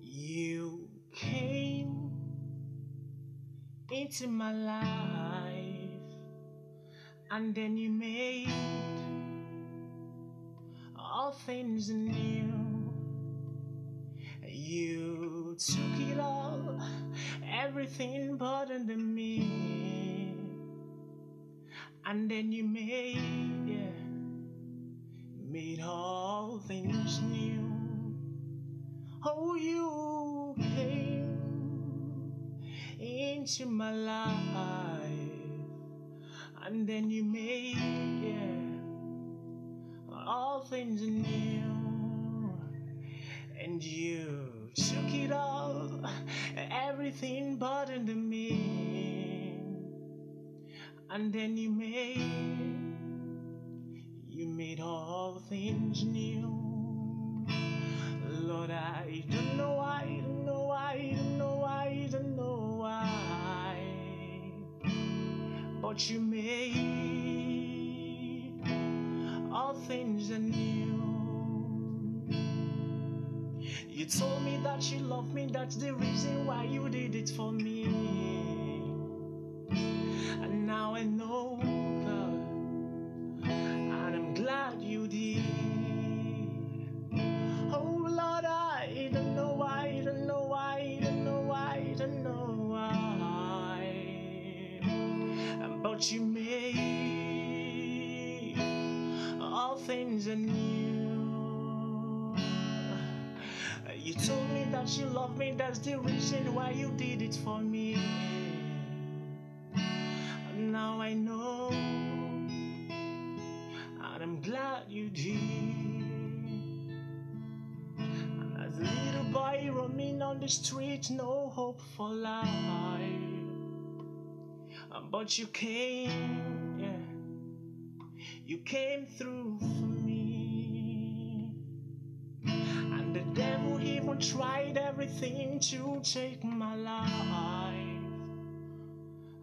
You came into my life and then you made all things new. You took it all, everything burdened me, and then you made, made all things new. Oh, you came into my life, and then you made, all things new and you took it all, everything burdened me, and then you made, you made all things new. Lord, I don't know why, don't know why, don't know why, don't know why, but you made all things anew. You told me that you loved me, that's the reason why you did it for me. And now I know, You made all things anew. You told me that you love me, that's the reason why you did it for me. Now I know, and I'm glad you did. As a little boy roaming on the street, no hope for life. Um, but you came, yeah, you came through for me. And the devil even tried everything to take my life.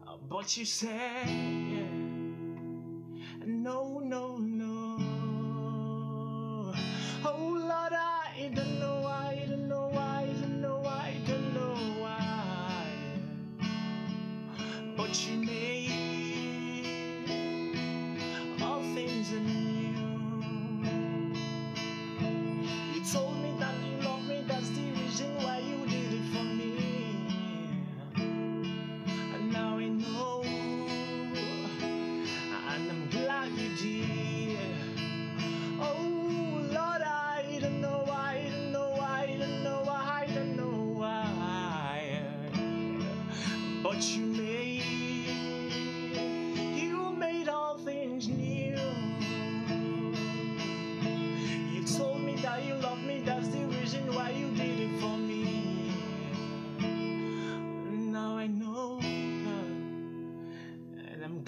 Uh, but you said, yeah,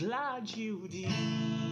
glad you did.